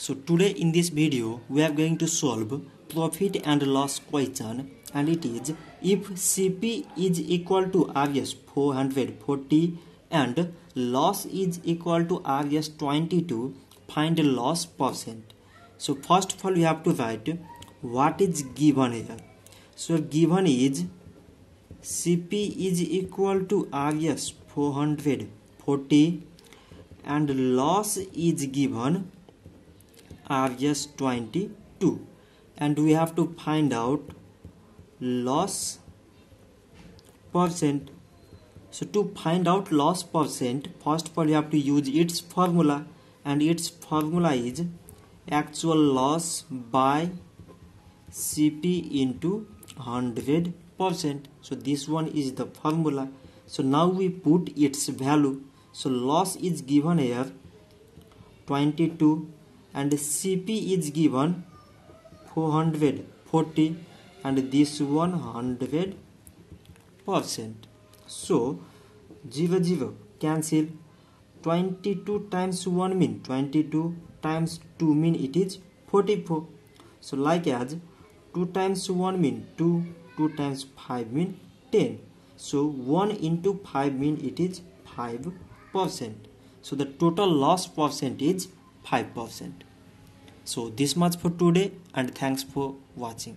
So today in this video we are going to solve profit and loss question and it is if CP is equal to RS 440 and loss is equal to RS 22 find loss percent. So first of all we have to write what is given here. So given is CP is equal to RS 440 and loss is given RS 22 and we have to find out loss percent. So to find out loss percent first of all you have to use its formula. And its formula is actual loss by CP into 100 percent. So this one is the formula. So now we put its value. So loss is given here 22 and CP is given 440 and this 100 percent. So 0 0 cancel. 22 times 1 mean 22 times 2 mean it is 44 so like as 2 times 1 mean 2 2 times 5 mean 10 so 1 into 5 mean it is 5 percent. So the total loss percent is 5 percent so this much for today and thanks for watching